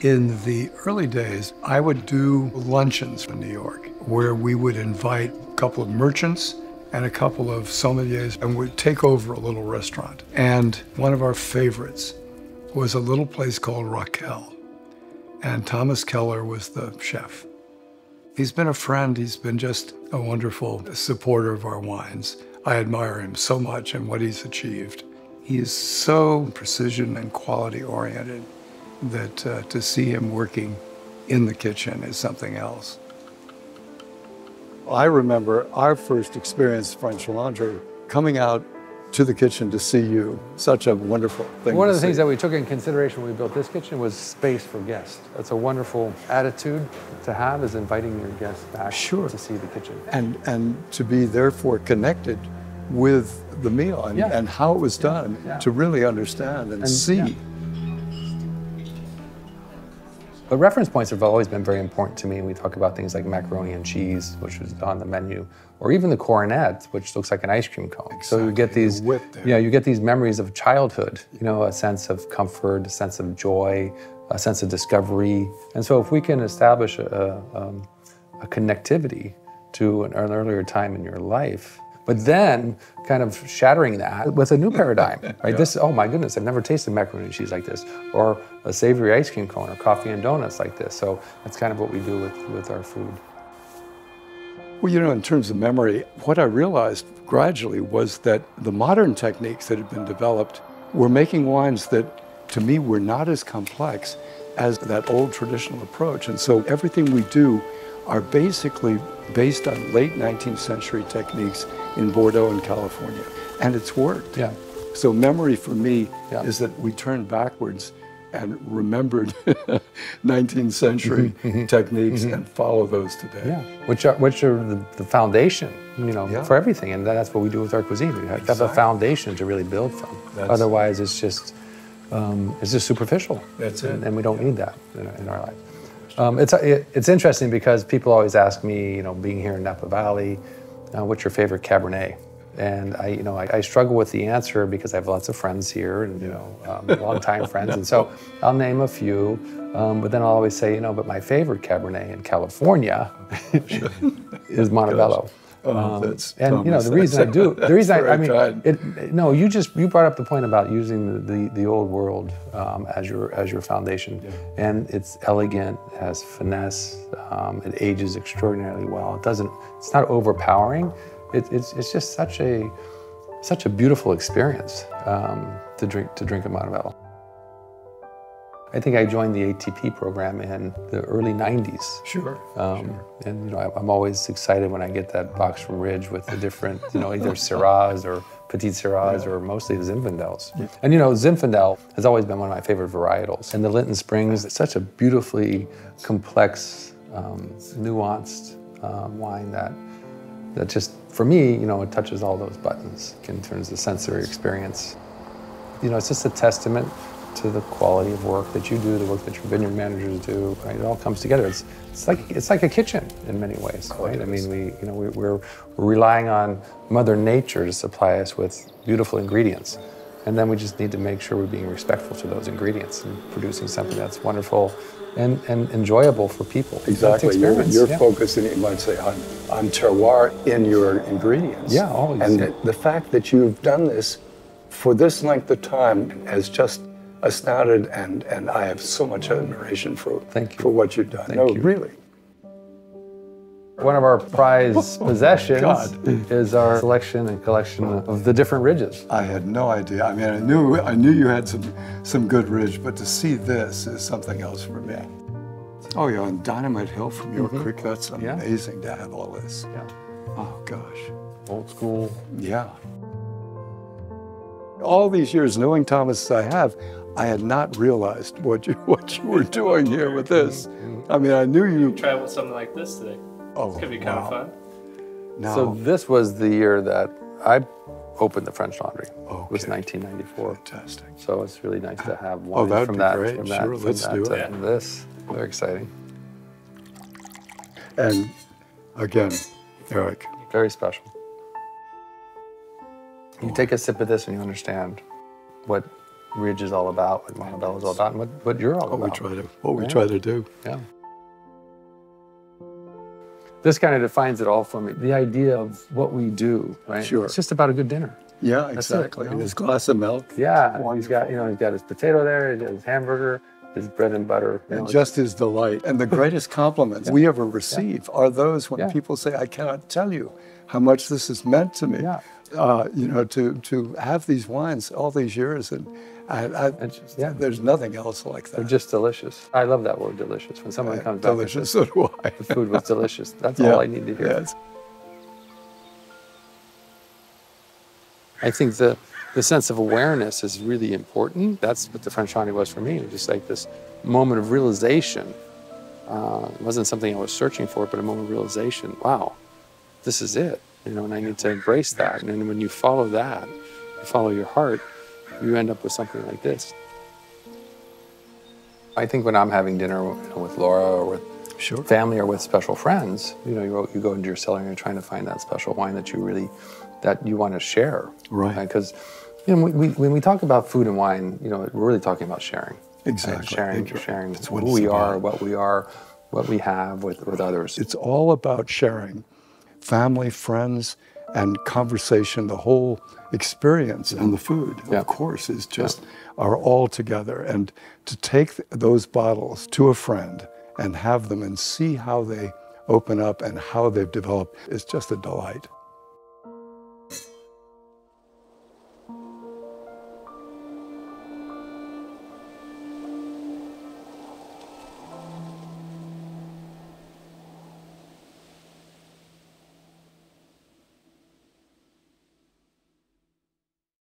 In the early days, I would do luncheons in New York where we would invite a couple of merchants and a couple of sommeliers and would take over a little restaurant. And one of our favorites was a little place called Rakel. And Thomas Keller was the chef. He's been a friend, he's been just a wonderful supporter of our wines. I admire him so much and what he's achieved. He is so precision and quality oriented that uh, to see him working in the kitchen is something else. I remember our first experience French Laundry coming out to the kitchen to see you. Such a wonderful thing. One of the see. things that we took in consideration when we built this kitchen was space for guests. That's a wonderful attitude to have is inviting your guests back Sure. to see the kitchen. and and to be therefore connected with the meal and, Yeah. and how it was done Yeah. to really understand and, And- see. But reference points have always been very important to me. We talk about things like macaroni and cheese, which was on the menu, or even the coronet, which looks like an ice cream cone. So you get Exactly, the these, yeah, you get these memories of childhood. You know, a sense of comfort, a sense of joy, a sense of discovery. And so if we can establish a, um, a connectivity to an, an earlier time in your life, but then kind of shattering that with a new paradigm, right? This, oh my goodness, I've never tasted macaroni and cheese like this, or a savory ice cream cone, or coffee and donuts like this. So that's kind of what we do with, with our food. Well, you know, in terms of memory, what I realized gradually was that the modern techniques that had been developed were making wines that, to me, were not as complex as that old traditional approach. And so everything we do are basically based on late 19th century techniques in Bordeaux and California. And it's worked. Yeah. So memory for me Yeah. is that we turn backwards and remembered 19th century techniques and follow those today. Mm-hmm. Yeah, which are which are the, the foundation, you know, Yeah. for everything, and that's what we do with our cuisine. We have to have a foundation to really build from. That's- Otherwise, it's just um, it's just superficial. That's it. and, and we don't need that in, our- in our life. Um, it's it, it's interesting because people always ask me, you know, being here in Napa Valley, uh, what's your favorite Cabernet? And I, you know, I, I struggle with the answer because I have lots of friends here and you know, um, longtime friends, and so I'll name a few. Um, but then I'll always say, you know, but my favorite Cabernet in California is Monte Bello. Oh, that's And you know the reason I do the reason I, I mean it, no you just you brought up the point about using the, the, the old world um, as your as your foundation. And it's elegant it has finesse um, it ages extraordinarily well. It doesn't it's not overpowering. It, it's it's just such a such a beautiful experience um, to drink to drink a Monte Bello. I think I joined the ATP program in the early 90s. Sure. Um, And you know, I- I'm always excited when I get that box from Ridge with the different, you know, either Syrahs or Petit Syrahs or mostly the Zinfandels. And you know, Zinfandel has always been one of my favorite varietals. And the Lytton Springs, it's such a beautifully complex, um, nuanced uh, wine that that just, for me, you know, it touches all those buttons in terms of sensory experience. You know, it's just a testament to the quality of work that you do, the work that your vineyard managers do. Right? It all comes together. It's it's like it's like a kitchen in many ways, oh, right? I mean, we you know we, we're relying on Mother Nature to supply us with beautiful ingredients, and then we just need to make sure we're being respectful to those ingredients and producing something that's wonderful and, and enjoyable for people. Exactly. You're, you're Yeah. focusing, you might say, on, on terroir in your ingredients. Yeah, always. And the, the fact that you've done this for this length of time has just astounded, and, and I have so much admiration for, Thank you. for what you've done. Thank no, you. really. One of our prized possessions God. is our selection and collection of the different ridges. I had no idea. I mean, I knew I knew you had some some good ridge, but to see this is something else for me. Oh you're on Dynamite Hill from York Creek, that's Mm-hmm. Yeah. amazing to have all this. Yeah. Oh gosh. Old school. Yeah. All these years knowing Thomas as I have, I had not realized what you what you were doing here with this. I mean, I knew you. Try with something like this today. Oh, Could be kind wow. of fun. Now, So this was the year that I opened the French Laundry. It was 1994. fantastic. So it's really nice to have Oh, wine that'd from that. great. From that, Sure, from let's that do to it. This very exciting, And again, Eric, very special. You take a sip of this and you understand what Ridge is all about, what Monte Bello is all about, and what, what you're all What we about. try to, what we Yeah. try to do. Yeah. This kind of defines it all for me. The idea of what we do, right? Sure. It's just about a good dinner. Yeah, it, exactly. you know? His glass of milk. Yeah. He's Wonderful. got, you know, he's got his potato there, he's his hamburger, his bread and butter. know, And it's- just his delight. And the greatest compliments we ever receive are those when Yeah. people say, I cannot tell you how much this has meant to me. Yeah. Uh, you know, to, to have these wines all these years. And I, I, just- yeah. there's nothing else like that. they're just delicious. I love that word, delicious. When someone comes back Delicious, so do I. the food was delicious, that's Yeah. all I need to hear. Yes. I think the, the sense of awareness is really important. That's what the French Shawnee was for me. It was just like this moment of realization. Uh, it wasn't something I was searching for, but a moment of realization. Wow, this is it. You know, and I need to embrace that. And then when you follow that, you follow your heart, you end up with something like this. I think when I'm having dinner with Laura or with Sure. family or with special friends, you know, you, you go into your cellar and you're trying to find that special wine that you really, that you want to share. Right. Because, you know, we, we, when we talk about food and wine, you know, we're really talking about sharing. right? Exactly. Sharing, Exactly. sharing That's what who it's we are, what we are, what we have with, with others. It's all about sharing family, friends, and conversation. The whole experience and the food, Yeah. of course, is just are all together. And to take th- those bottles to a friend and have them and see how they open up and how they've developed is just a delight.